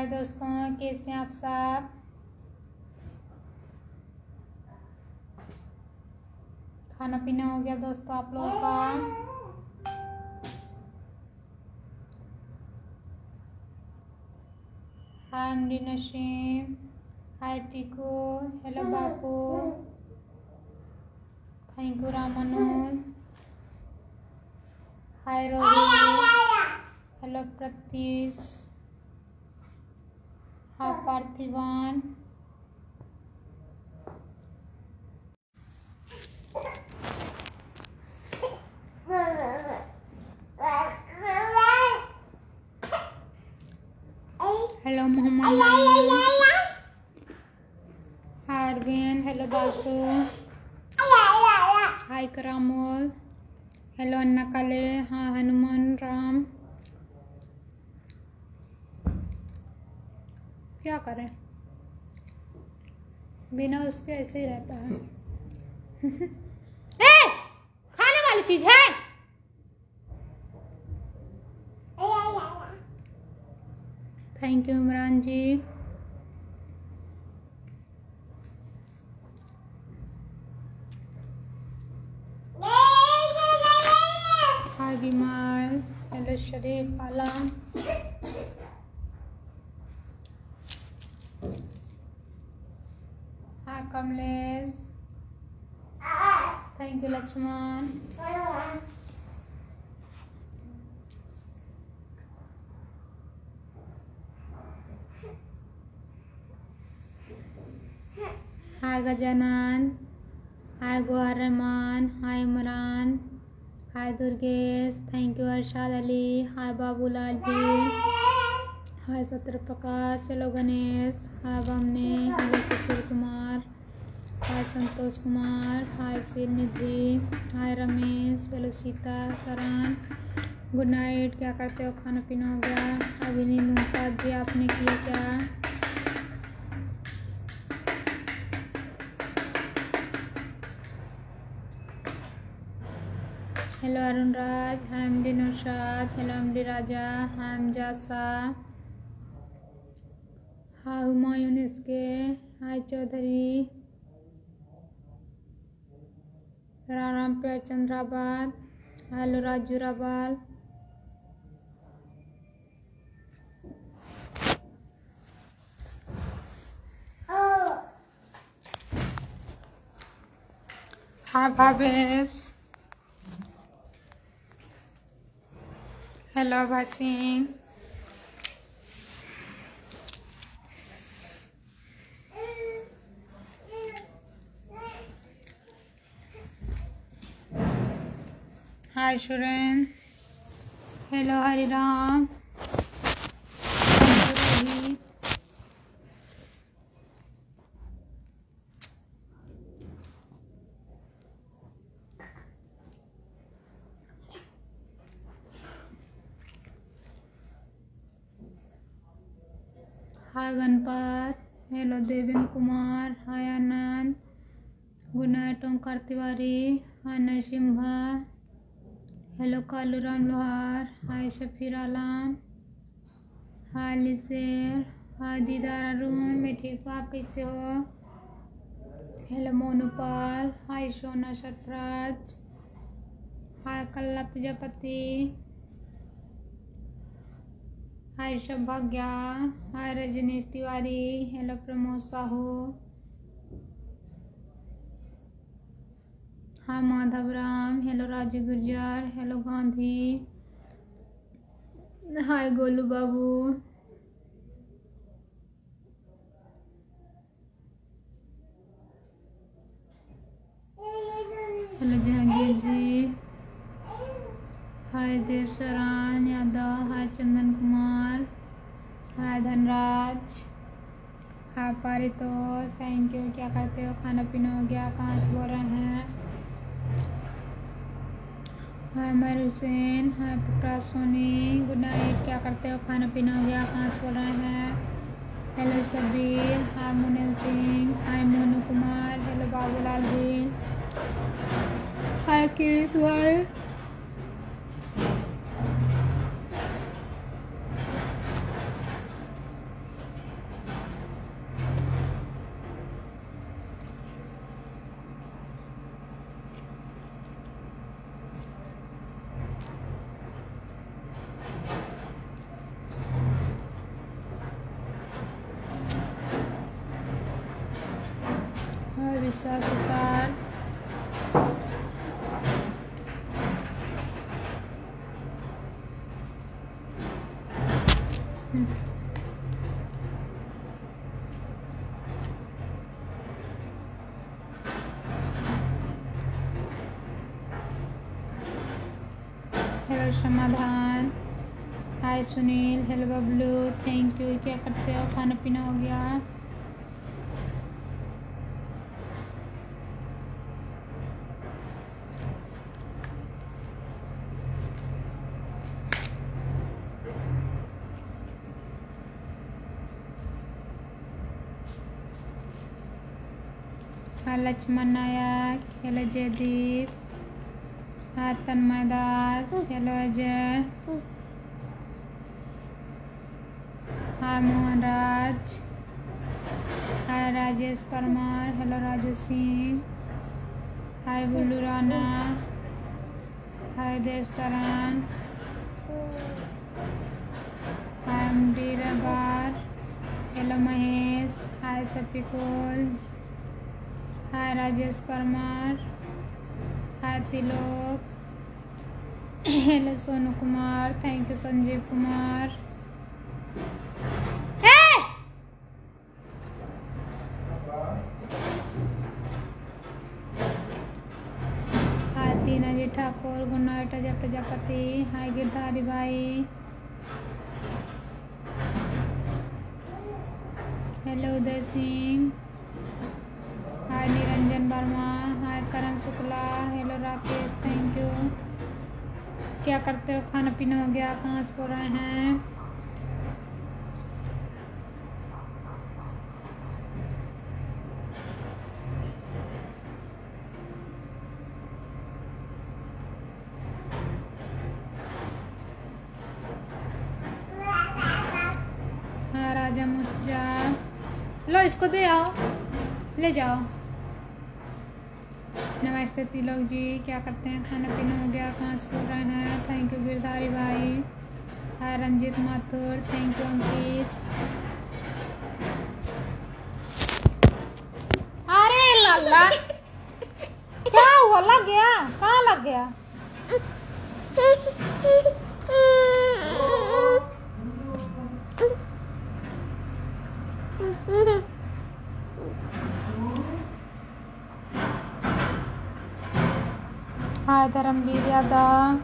हाय दोस्तों, कैसे हैं आप सब? खाना पीना हो गया दोस्तों आप लोगों का? Hi MD Nashim hi Tiku, hello Bapu, thank you Ramanuj hi Rohit hello Pratish. Hi Parthivan. Hello Mohammad hello Basu hi Karamol hello Anna Kale हाँ हनुमान राम क्या करें? बिना उसके ऐसे ही रहता है। ए, खाने वाली चीज़ है। Thank you Imran ji. Hi बीमार hello Sharif Alam hi Kamlesh Laxman hi Gajanan hi Guhar Rahman hi Imran hi Durgesh thank you Arshad Ali hi Babulal ji hi सत्र Prakash hello Ganesh hi बमने hello Sushil Kumar hi Santosh Kumar, hi Shrinidhi hi Ramesh hello Sita Sharan. Good night क्या करते हो? खाना पीना हो गया? अभी नहीं, मुमताज़ जी, आपने किया क्या? Hello Arun Raj hi M D Naushad hello M D Raja hi M जासा hi Humayun इसके हाय चौधरी राम प्यार चंद्राबाद हेलो राजू राबाल hi Bhavesh hello भासिंग hi Suren hello Hariram Ram hi Ganpat hello Devendra Kumar hi Anand good night Omkar Tiwari hi Narasimha hello Kaluram Lohar hi Shafir Alam hi लिसेर hi Didar Arun मैं ठीक हूँ, आप कैसे हो? Hello Monupal hi Sona Satraj hi Kalla Prajapati hi Saubhagya hi Rajnish Tiwari hello Pramod Sahu hi Madhav Ram hello Raju Gurjar hello Gandhi. Hi Golu Babu. Hello Jahangir ji. Hi Dev Saran Yadav hi Chandan Kumar hi Dhanraj. Hi Paritosh thank you क्या करते हो? खाना पीना हो गया, कहाँ से बोल रहे हैं? हाय मर Hussain hi Prakash Soni good night, क्या करते हो? खाना पीना हो गया? कहाँ से बोल रहे हैं? Hello Shabir hi Munil Singh, hi Monu Kumar, hello Babulal ji. Hi Kirit भाई। Vishwas hello Samadhan. Hi Sunil, hello Bablu thank you क्या करते हो? खाना पीना हो गया? लक्ष्मण नायक हेलो जयदीप हाँ Tanmay Das hello Ajay, hi Mohan Raj hi Rajesh Parmar, hello Raju Singh, hi Bullu Rana, hi Dev Saran, hi MD रबार hello Mahesh, hi सपिकोल hi Rajesh Parmar. Hi Tilok. Hello Sonu Kumar. Thank you Sanjeev Kumar. Thakur good night Ajay Prajapati hi Girdhari भाई। Hello Uday Singh. Verma, hi Karan Shukla, hello Rakesh thank you क्या करते हो? खाना पीना हो गया? कहाँ से रहे हैं? हाँ राजा मुर्जा लो, इसको दे आओ। ले जाओ। नमस्ते तिलोक जी, क्या करते हैं? खाना पीना हो गया कहाँ से बोल रहे हैं। थैंक यू गिरधारी भाई hi Ranjeet Mathur thank you Ankit. अरे लाला, क्या हुआ? लग गया? कहाँ लग गया? Hi Dharamvir Yadav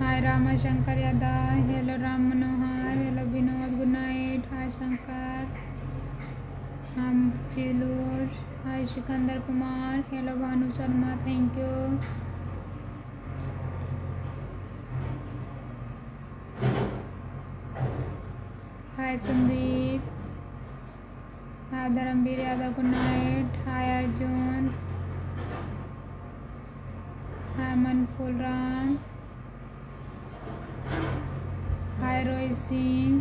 hi Rama Shankar Yadav hello Ram Manohar, hello Vinod, good night, hi Shankar, हम चिलूर, hi Sikandar Kumar, hello Bhanu Sharma thank you hi Sandeep. Dharamvir Yadav good night hi Arjun hi Manphul Ram hi Rohit Singh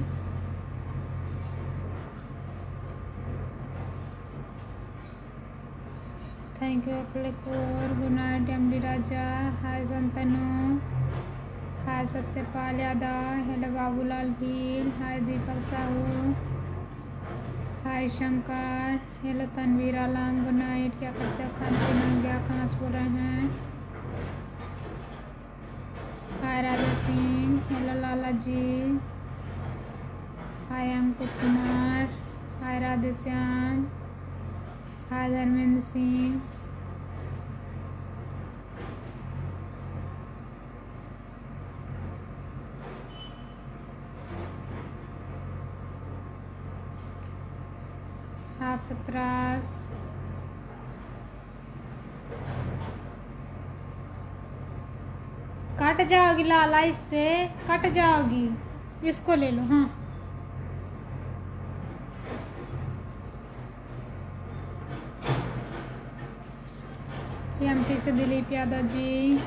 thank you Akhil Kaur good night M D Raja hi Shantanu hi Satyapal Yadav hello Babulal Bhil hi Deepak Sahu hi Shankar hello Tanveer Alam good night क्या करते हो? खान पीना हो गया कहाँ से बोल रहे हैं? Hi Raja Singh hello Lala ji hi Ankur Kumar, hi Radhe Shyam, hi Dharmendra Singh. त्रास कट जाओगी लाला इससे कट जाओगी। इसको ले लो हाँ। एमपी से Dilip Yadav ji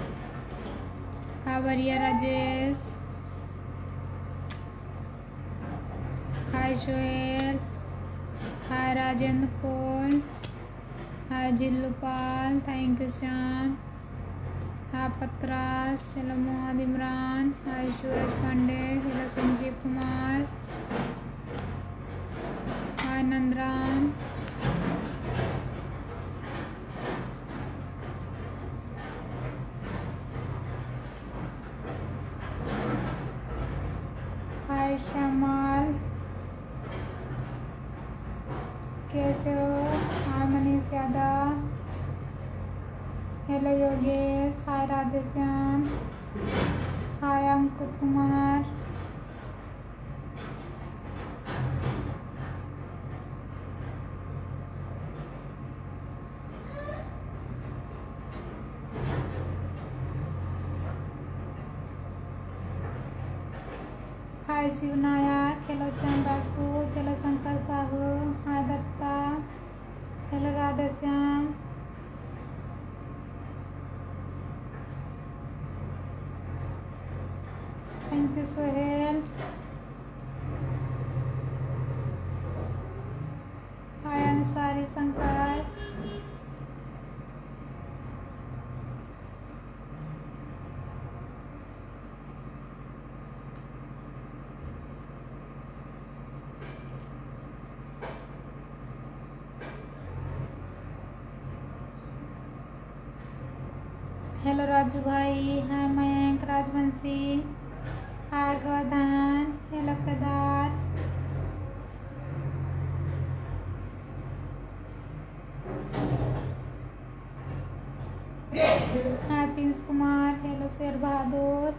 हावरिया Rajesh, hi शोएल hi Rajendra pole hi Jillu Pal thank you Shyam hi पत्रास hello Mohd Imran hi Suraj Pandey hello Sanjeev Kumar hi Nandram Shivnayak hello Chand Rajput hello Shankar Sahu hi Datta hello Radheshyam thank you Sohel hi Ansari Shankar hello Raju भाई hi Mayank Rajvanshi hi गोदान hello Kedar hi Prince Kumar hello Sher Bahadur.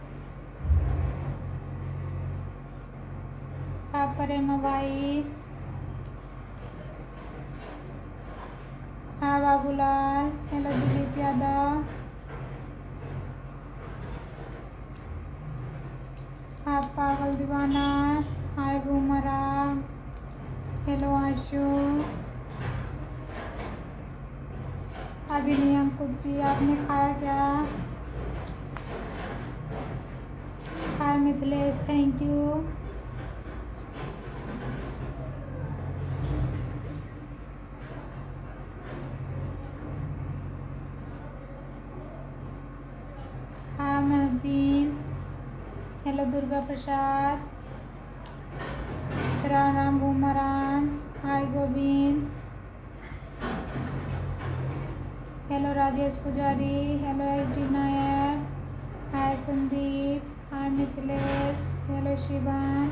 Hi Prem भाई hi Babulal, hello Dilip Yadav hi पागल दीवाना, हाय Bumrah, hello आशु। अभी नियम कुछ जी, आपने खाया क्या? Hi Mithilesh thank you hi Mahdeen hello Durga Prasad Ram Ram hi Govind hello Rajesh Pujari hello F Nair hi Sandeep hi Mithilesh hello Shivan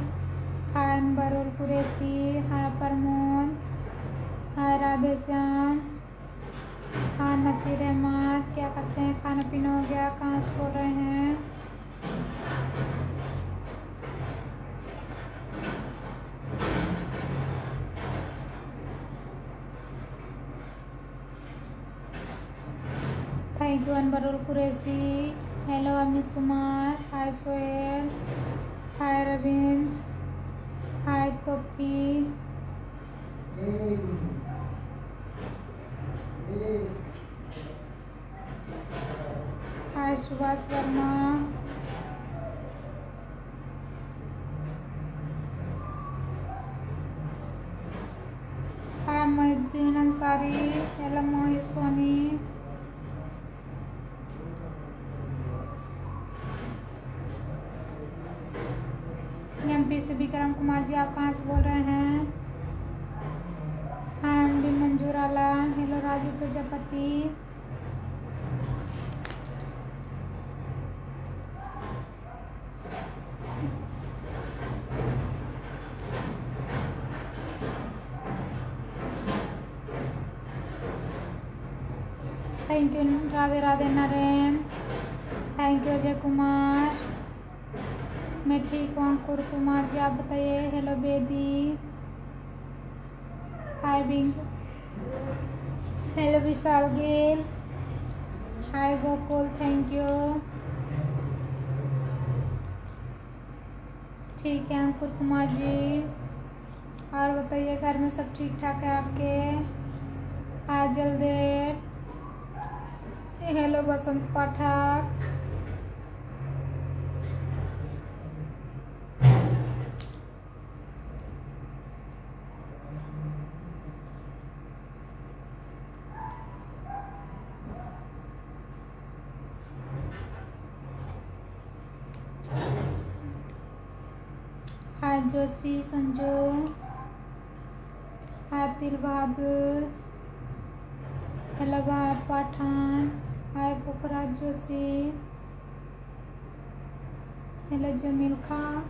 hi अनबरुल Qureshi hi Pramod hi Radheshyam hi Naseer Ahmed क्या करते हैं खाना पीना हो गया कहाँ से बोल रहे हैं thank Qureshi hello Amit Kumar hi Sohel hi Ravindra hi तोपी hi Subhash Verma hi Mohiuddin Ansari hello Mohit Soni MP से विक्रम कुमार जी आप कहाँ से बोल रहे हैं हाँ एम डी मंजूर आला hello Raju Prajapati thank you Radhe Radhe Naren thank you Ajay Kumar मैं ठीक हूँ, अंकुर कुमार जी, आप बताइए। Hello Bedi. Hi Bing hello Vishal Gill. Hi Gokul thank you ठीक है, अंकुर कुमार जी। और बताइए, घर में सब ठीक ठाक है आपके? हाय नमस्ते हेलो बसंत पाठक। हाय जोशी संजो। हाय तिल Bahadur hello Bharat Pathan. Pukhraj Joshi hello Jameel Khan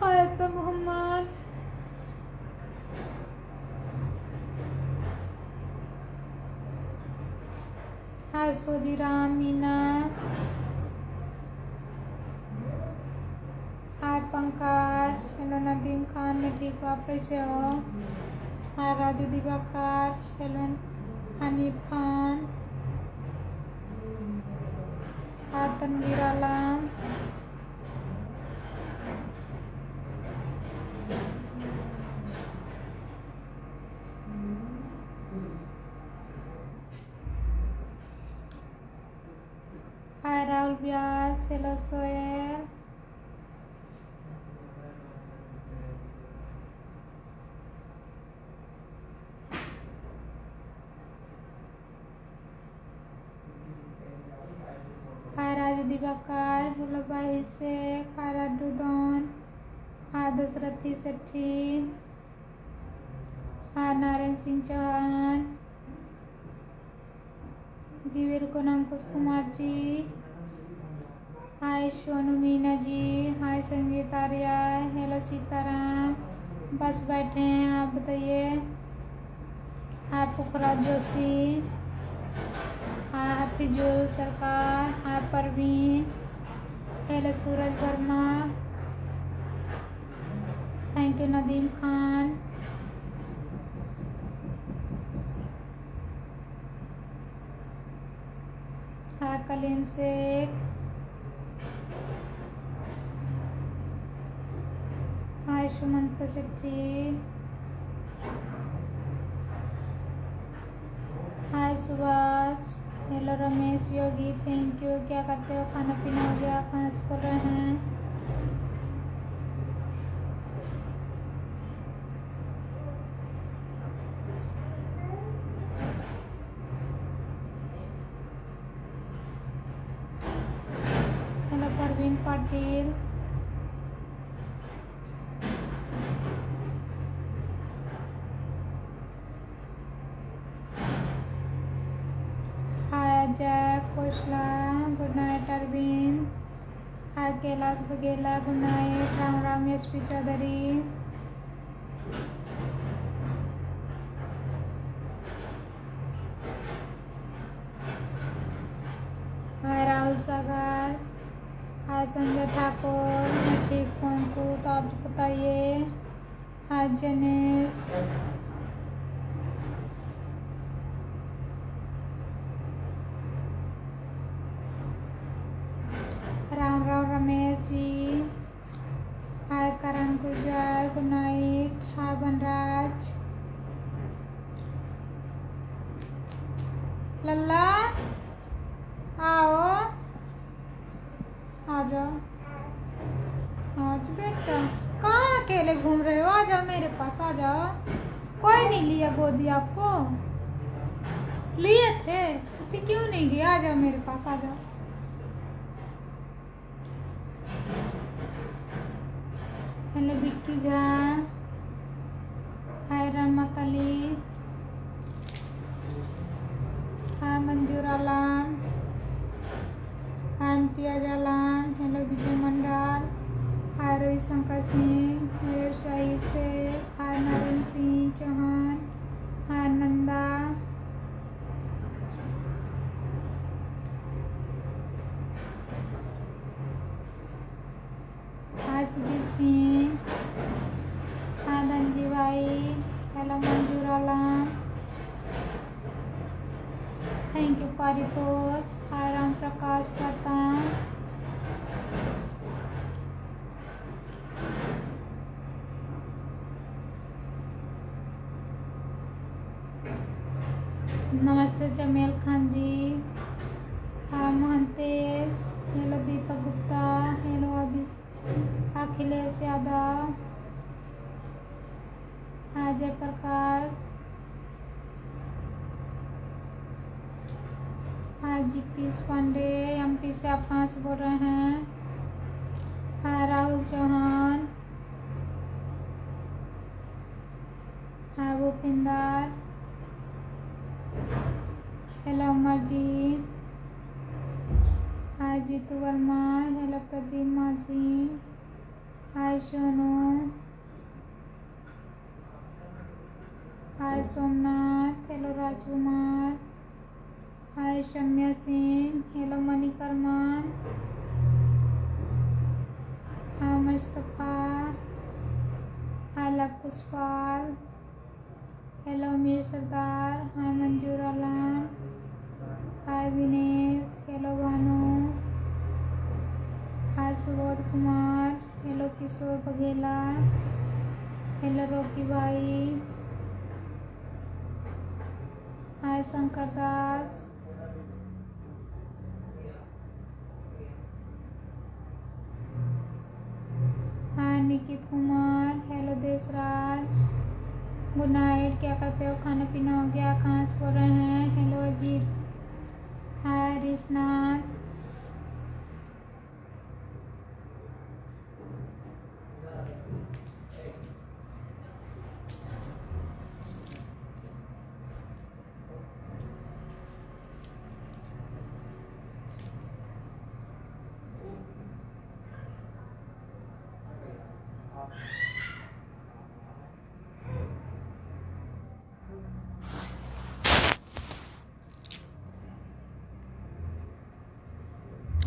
hi तो मोहम्मद हाय सोजी राम मीना हाय पंकज हेलो नदीम खान मैं ठीक आप कैसे हो। Hi Raju Diwakar, hello Hanif Khan hi Tanveer Alam hi Rahul Vyas hello Sohel hi Raju Diwakar hello भाई Sheikh hi Raju दौन hi Dasarathi Sethi hi Narayan Singh Chauhan ji welcome Ankush Kumar ji hi Sonu Meena ji hi Sangeet Arya hello Sitaram बस बैठे हैं आप बताइए हाय पुखराज Joshi hi फिजूल सरकार hi Parveen hello Suraj Verma, thank you Nadeem Khan. Hi Kaleem Sheikh. Hi Sumant Shetty hi Subhash. Hello Ramesh Yogi thank you क्या करते हो? खाना पीना हो गया कहाँ से कर रहे हैं। हेलो, परवीन कैलाश बघेला गुड राम Ram Yash P Chaudhary. Hi Rahul Sagar. Hi Sanjay Thakur. मैं ठीक हूँ तो आप बताइए. हाय जनेश Ram Ram Ramesh ji hi Karan Gujar good night hi Banraj Lalla आओ आ जाओ आज बेटा कहाँ अकेले घूम रहे हो आ जाओ मेरे पास आ जाओ कोई नहीं लिया गोदी आपको लिए थे फिर क्यों नहीं लिया आ जाओ मेरे पास आ जाओ हेलो विक्की झा हाय Rahmat Ali hi Manzoor Alam hi Imtiyaz Alam hello Vijay Mandal hi Rohit Shankar Singh hi Shahi से हाय नारायण सिंह चौहान हाय नंदा हाय सुजीत सिंह हाय धनजी भाई hello Manzoor Alam thank you Paritosh hi Ram Prakash Pratap नमस्ते जमेल खान जी हाय मोहनतेज हेलो दीपक गुप्ता हेलो अभी Akhilesh Yadav hi Jayprakash hi जी पीस Pandey M P से आप कहाँ से बोल रहे हैं hi Rahul Chauhan hi Bhupinder hello Amarjeet hi Jeetu Verma hello Pradeep Majhi hi Sonu hi Somnath hello Rajkumar hi शम्या Singh hello मणिकरमान hi Mustafa hi Lav hello Mir Sardar hi Manzoor Alam hi Dinesh hello Bhanu hi Subodh Kumar hello Kishore Baghela hello Rocky भाई hi Shankar Das hi Nikit Kumar hello Deshraj good night क्या करते हो खाना पीना हो गया कहाँ से रहे हैं hello Ajit hi Harishnath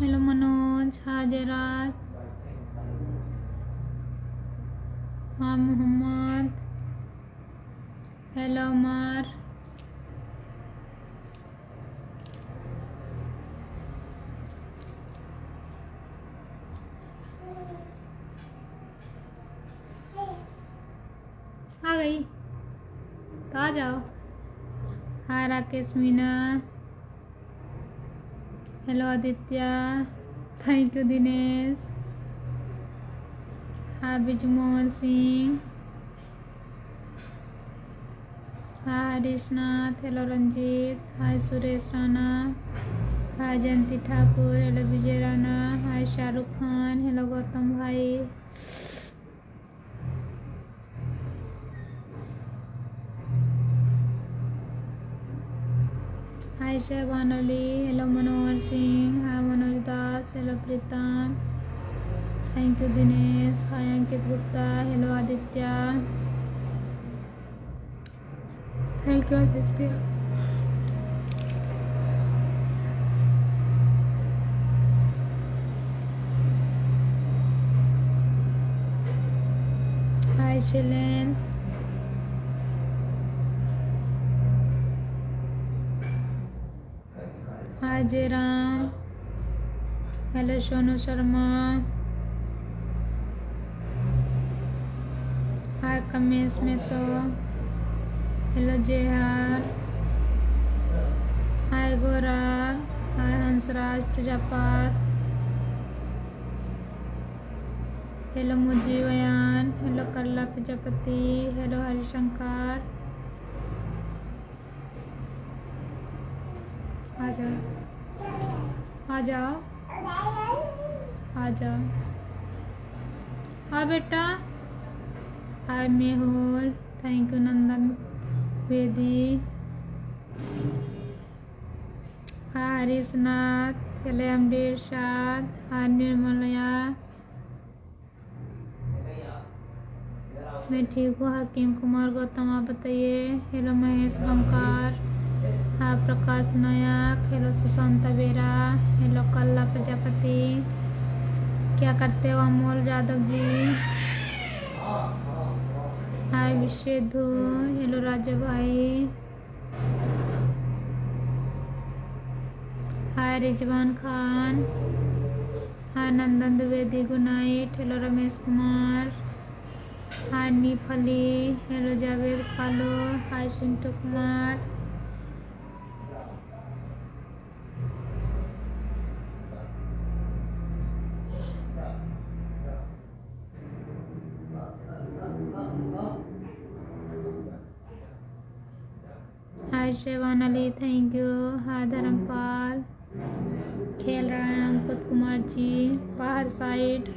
hello Manoj हाजरात हाँ मोहम्मद हेलो अमर आ गई। तो आ जाओ। हाँ Rakesh Meena hello, Aditya. Thank you Dinesh हाँ बिजू मोहन सिंह हाँ Harishnath hello Ranjeet hi Suresh Rana hi Jayanti Thakur hello Vijay Rana hi Shahrukh Khan hello Gautam भाई hi Shahban Ali hello Manohar Singh hi hello Pritam. Thank you Dinesh hi Ankit Gupta hello Aditya thank you Aditya hi शिलेन hi Jayram hello Sonu Sharma. Hi कमेश में तो hello जेहार hi Gora hi Hansraj Prajapat hello मुजीवयान hello Karla Prajapati hello Harishankar आ जाओ। आ जाओ। आ जाओ हाँ बेटा। Hi Mehul. Thank you Nandan. Bedi hi Harishnath. Hello अमरीर शाद। Hi निर्मलया। मैं ठीक हूँ, हकीम कुमार गौतम, आप बताइए। हेलो महेश बंकार। हाँ प्रकाश नायक। हेलो सुशांत बेरा। हेलो कल्ला प्रजापति। क्या करते हो अमोल यादव जी? हाय विशेधु हेलो राजा भाई hi Rizwan Khan. Hi Nandan Dwivedi good night hello Ramesh Kumar. Hi knife Ali hello Javed कालो hi Sintu Kumar. शेवान Ali thank you hi Dharampal खेल रहे हैं अंकुत कुमार जी बाहर साइड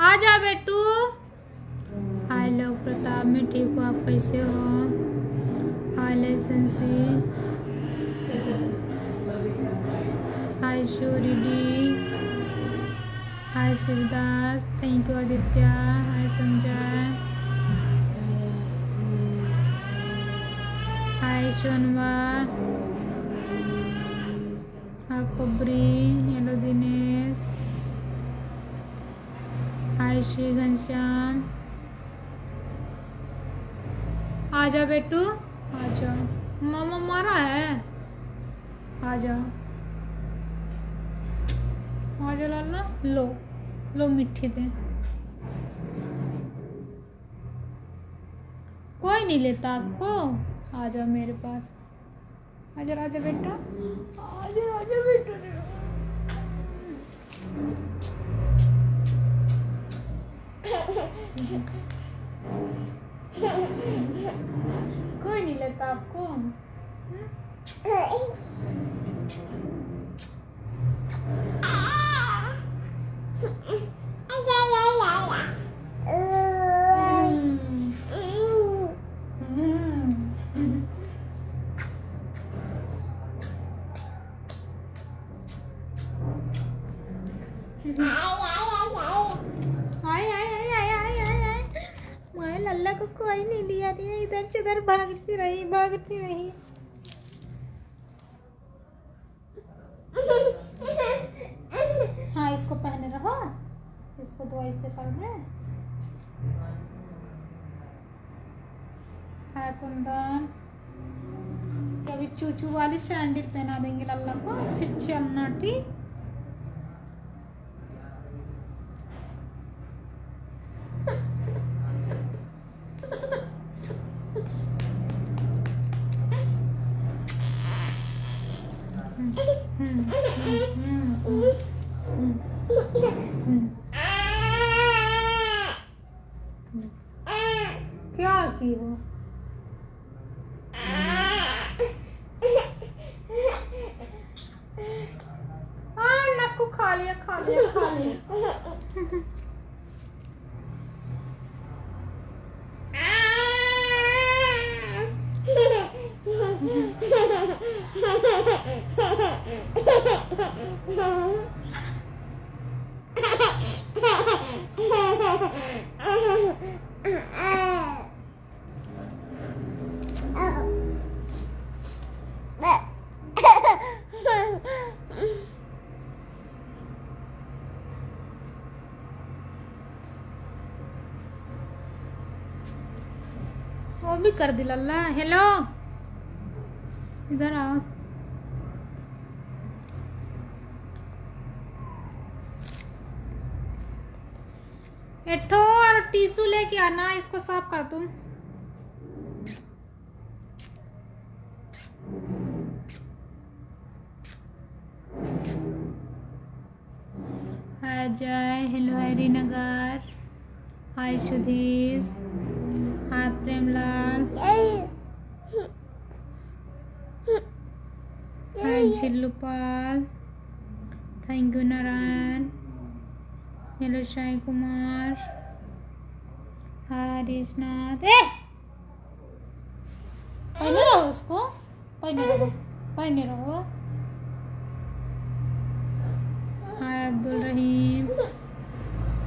आ जा बेटू। हाय लोग प्रताप, मैं ठीक हूँ, आप कैसे हो? हाय लाइसेंसी hi श्योरिडी hi Shivdas thank you Aditya. Hi Sanjay. Hi Sonwa hi hello Dinesh hi Shri Ghanshyam आजा बेटू। आजा। मामा मारा है। आजा। आजा लाला, लो। लो मिट्टी दे। कोई नहीं लेता आपको। आजा मेरे पास। आजा राजा बेटा। आजा राजा बेटा। कोई नहीं लेता आपको। हम्म, कुंदन कभी चूचू वाली सैंडल पहना देंगे लल्ला को फिर चलना ठीक क्या की हो हाँ नक्कू खा लिया खा लिया खा लिया वो भी कर दी लल्ला हेलो इधर आओ। एठो और टीसू लेके आना, इसको साफ़ कर दूँ hi Jay hello Harinagar hi Sudhir. Hi Premlal hi Jhillupal thank you Narayan hello Sai Kumar hi Harishnath ए पहने रहो उसको पहने रहो पहने रहो हाय अब्दुल रहीम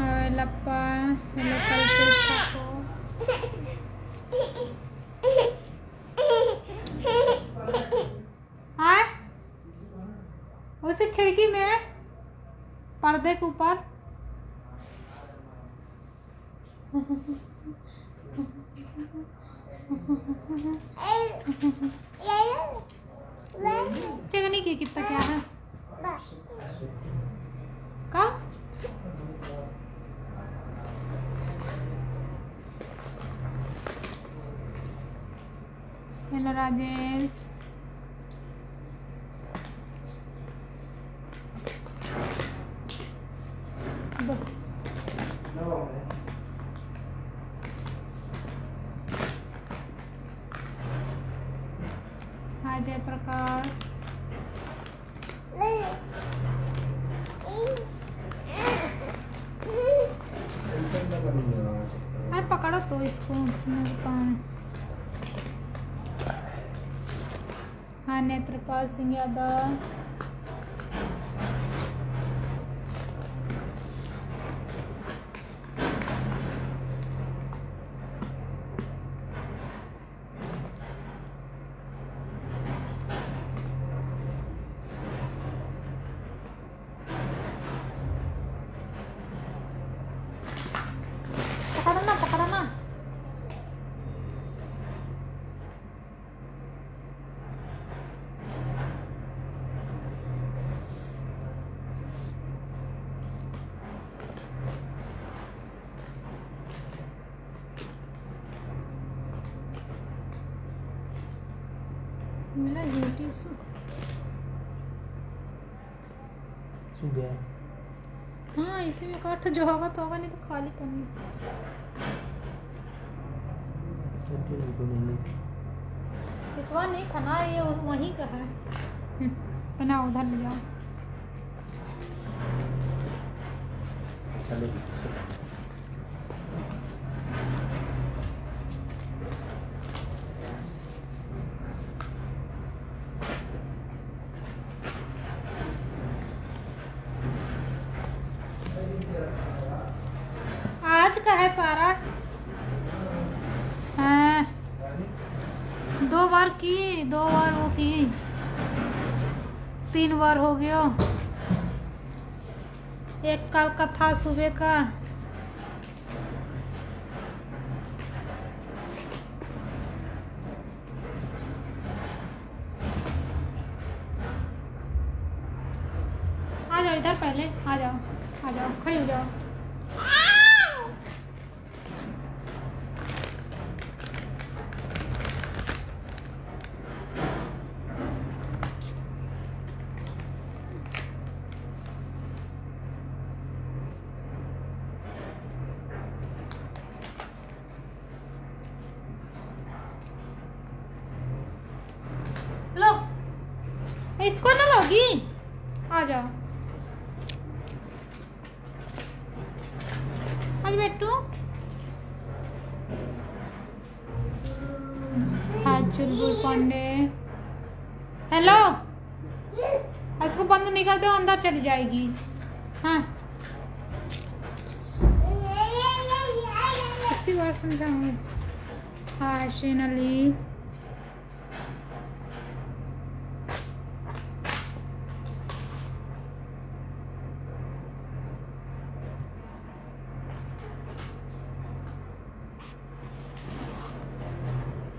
हाय लप्पा हेलो कल्पेश ठाकुर हाय उसे खिड़की में पर्दे के ऊपर चगनी की कितना क्या है का हेलो राजेश दो। हाय जयप्रकाश? अरे पकड़ो तो इसको हाँ नेत्रपाल सिंह यादव पकड़ो ना पकड़ो ना मिला ड्यूटी से हाँ इसी में काट जो होगा तो होगा, नहीं तो खाली करनी इस बार नहीं, खाना ये वहीं का है। बना, उधर ले जाओ आज का है सारा। हाँ। दो बार की, दो बार वो की। तीन बार हो गया। एक कल का था सुबह का आ जाओ इधर पहले आ जाओ आ जाओ खड़ी हो जाओ लो इसको ना लोगी आ जाओ आज बेटू हाँ चुलबुल पांडे हेलो कर दो, अंदर चली जाएगी। हाँ। कितनी बार हाँ।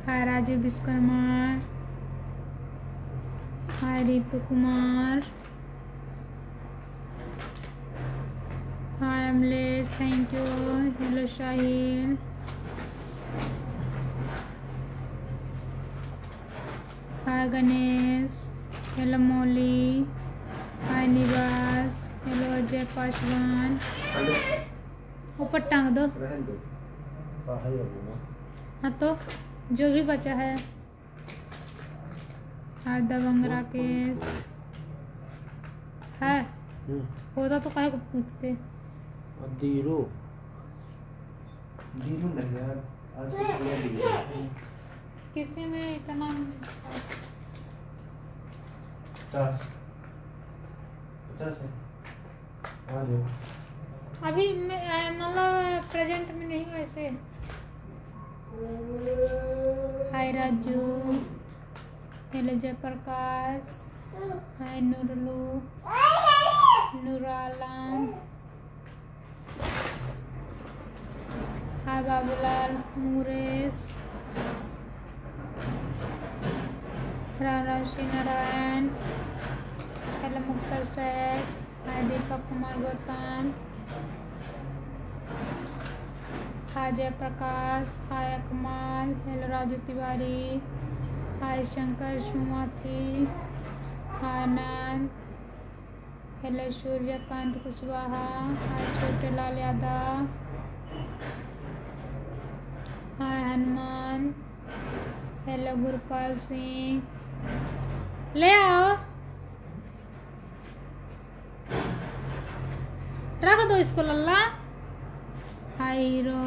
Hi Rajeev Vishwakarma hi Ritu Kumar hi Amlesh thank you hello Sahil hi Ganesh hello Mauli hi Niwas hello Ajay Paswan ऊपर टांग दो। हाँ तो जो भी बचा है। हाँ दबंग राकेश है? होता तो कहे को पूछते। दीरू दीरू नहीं यार आज तो पूरा दीरू किसी में इतना पचास। पचास है। आ जाओ। अभी मैं मतलब प्रेजेंट में नहीं वैसे hi Raju. Hello Jayprakash. Hi Noorlu. Noor hi Babulal Muresh Ram Shri Narayan hello Mukhtar Saeed hi Deepak Kumar Gautam hi Jayprakash hi Akmal hello Raju Tiwari hi Shankar Sumathi hi Anand hello Suryakant Kushwaha hi Chhote Lal Yadav hi Hanuman. Hello Gurpal Singh. ले आओ। रख दो इसको, लल्ला। Hero.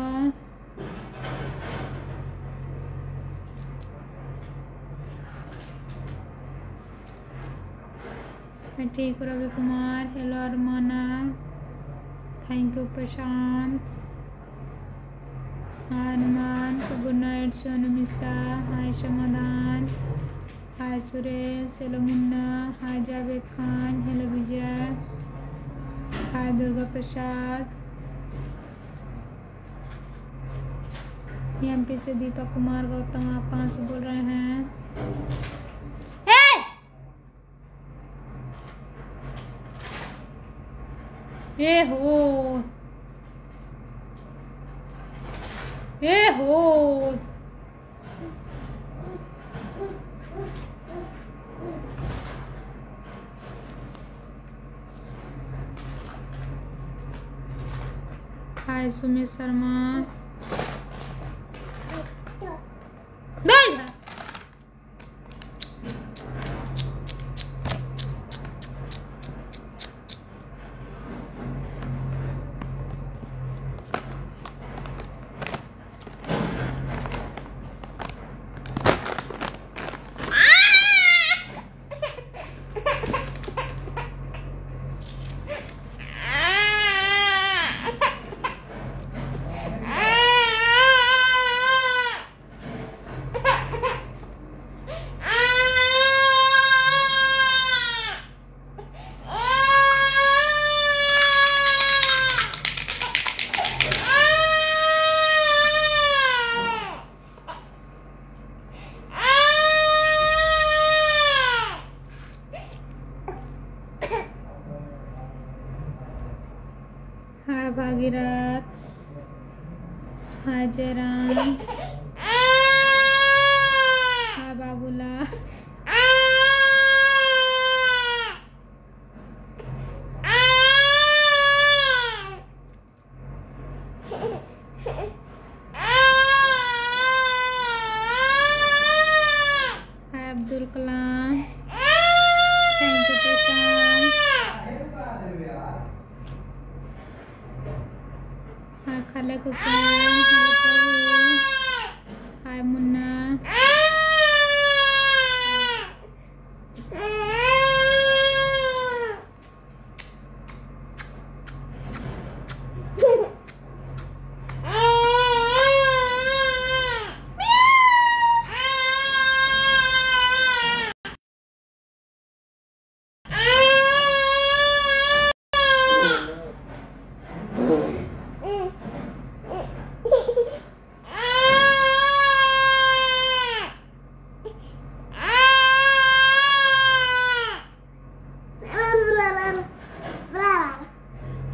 ठीक Ravi Kumar. Hello Armana. Thank you Prashant. Hi Hanuman good night Sonu Mishra hi Samadhan hi Suresh hello Munna hi Javed Khan hello Vijay hi Durga Prasad MP से दीपक कुमार गौतम आप कहाँ से बोल रहे हैं? ए हो ए हो। Hi Sumit Sharma.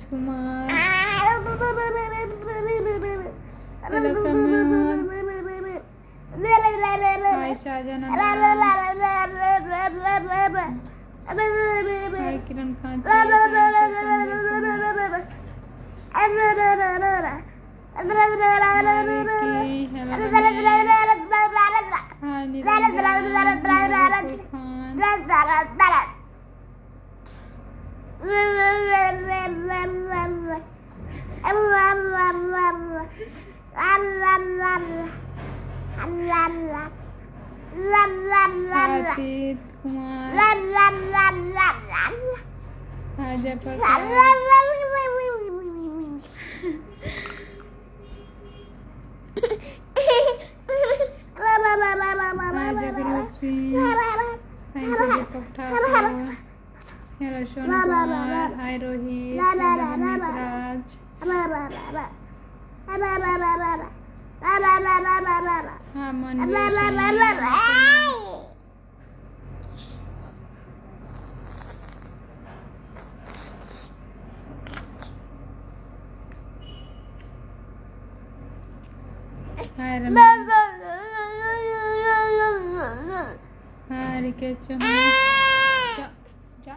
Hi Neeraj Kumar hello Pramod hi Shahjahan hi Kiran Khan Hafid Kumar. Raja Raja Virusi Sanjay Patel Ajay group Singh thank you Deepak Thakur hello Sonu Kumar hi Rohit hello Ramesh Raj हाँ मनवीर सिंह हाय रमेश हाँ रिकेश चौहान जा जा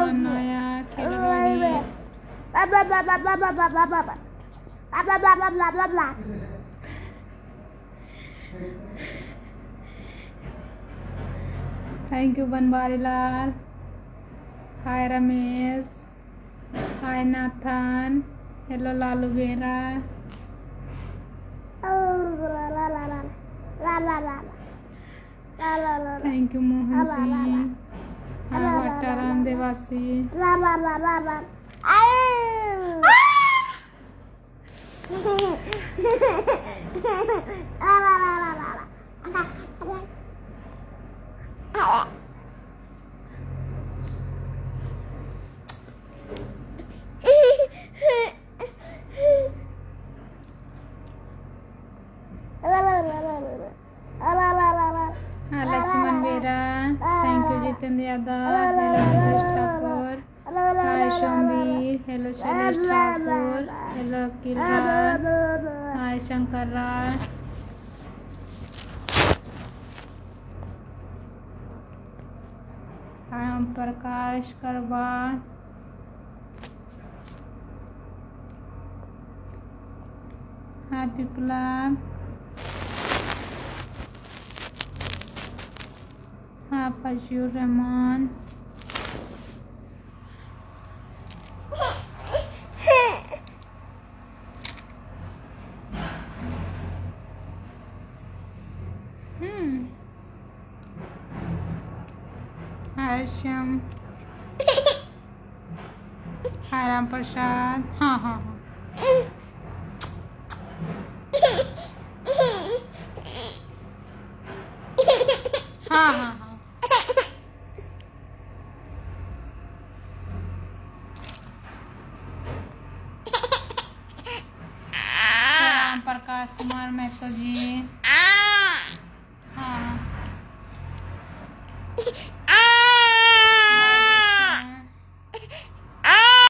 hi Rangeela हाँ Manveer Singh hi bullet Raju Singh hi Deepak Kumar hi Ganesh Gani hi ज़मीन hi Satyawan Nayak hello Rohit thank you Banwari Lal hi Ramesh hi Nathan hello Lalu Bera thank you Mohan Singh hi Vattaram Dewasi हाँ Laxman Bera Jitendra Yadav hello Rajesh Thakur hi Somveer hello Shailesh Thakur hello Akeel Raj hi Shankar Rai hi Prakash Karwa hi Pipla हाँ फजूर रहमान हम्म। हाय श्याम राम प्रसाद। हाँ हाँ हाँ।